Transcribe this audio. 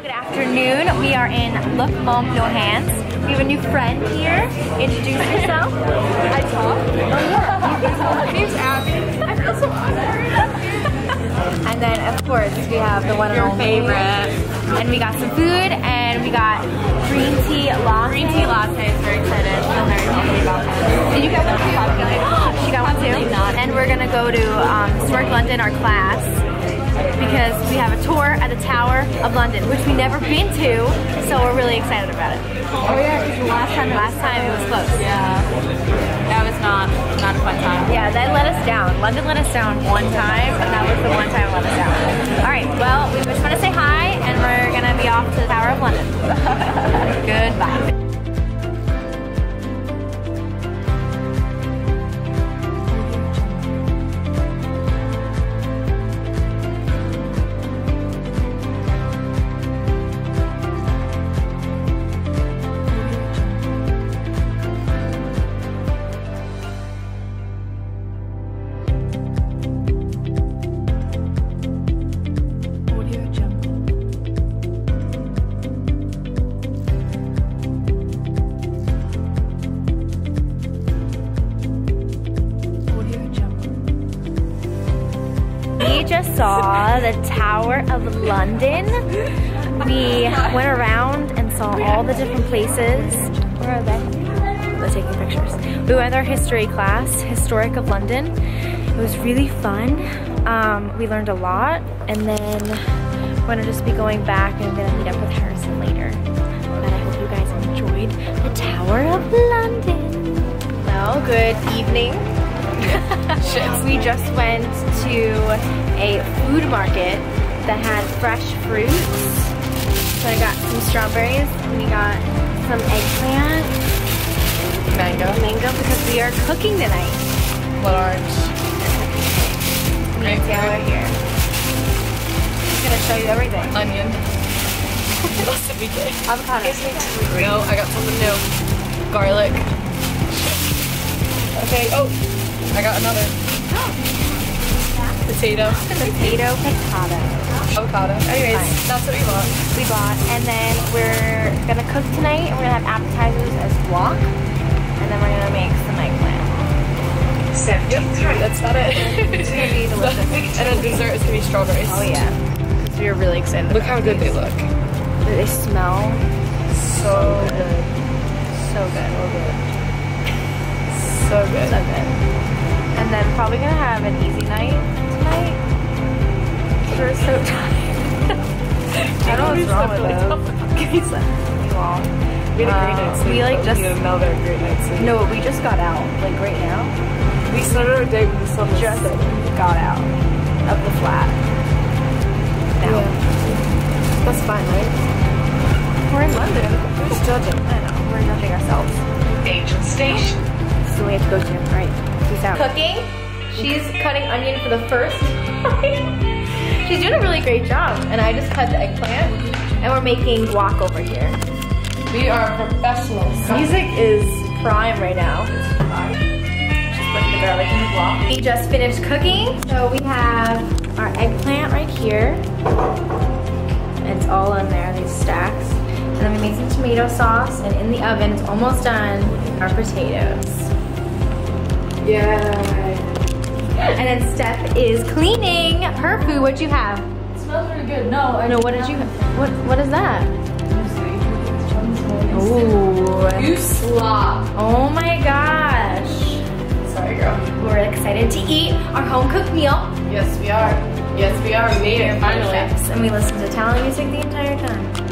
Good afternoon. We are in Look Mom No Hands. We have a new friend here. Introduce yourself. I talk. My name's Abby. I feel so honored. and then of course we have the one and Your favorite. And we got some food and we got green tea latte. Green tea latte. Very excited. Feel very about that. Did you get one too? she got one too. And we're gonna go to um, Historic London, our class, because we have a tour at the Tower of London, which we've never been to, so we're really excited about it. Oh yeah, because the last time Last time it was closed. Yeah. That was not not a fun time. Yeah, they let us down. London let us down one time, and that was the one time it let us down. All right, well, we just want to say hi, and we're gonna be off to the Tower of London. Goodbye. Just saw the Tower of London. We went around and saw all the different places. Where are they? They're taking pictures. We went our history class, Historic of London. It was really fun. Um, we learned a lot, and then we're gonna just be going back and we're gonna meet up with Harrison later. But I hope you guys enjoyed the Tower of London. Well, good evening. We just went to a food market that had fresh fruits. So I got some strawberries, we got some eggplant, Mango. mango because we are cooking tonight. Blood orange. Me and Taylor here. He's gonna show you everything. Onion. That's the weekend. Avocado. No, I got something new. Garlic. Okay. Oh, I got another. Potato. Potato piccata. Avocado. Anyways, Fine. that's what we bought. We bought, and then we're gonna cook tonight, and we're gonna have appetizers as guac, and then we're gonna make some eggplant. Yep, that's not it. It's gonna be delicious. and then dessert is gonna be strawberries. Oh yeah. So we're really excited. Look how good they look. They smell So good. so good. So good. So good. And then probably gonna have an easy night tonight. We're so tired. I don't know what's wrong with us. We slept really long. We had a great Uh, night's sleep. we, like, just- We another great night's sleep. No, we just got out, like right now. We started our day with the sun was Just setting. got out of the flat. Now. That's fine, right? We're in London. Who's judging? I know. We're judging ourselves. Angel Station. So we have to go to. Right. Peace out. Cooking. She's cutting onion for the first time. She's doing a really great job. And I just cut the eggplant. And we're making guac over here. We are professionals. Music is prime right now. Just putting the garlic in the guac. We just finished cooking. So we have our eggplant right here. It's all in there, these stacks. And then we made some tomato sauce. And in the oven, it's almost done, our potatoes. Yeah. And then Steph is cleaning her food. What'd you have? It smells really good. No, I No, what did you What What is that? Ooh. You slop. Oh my gosh. Sorry, girl. We're excited to eat our home cooked meal. Yes, we are. Yes, we are. We made it finally. And we listened to Italian music the entire time. Yes, we did.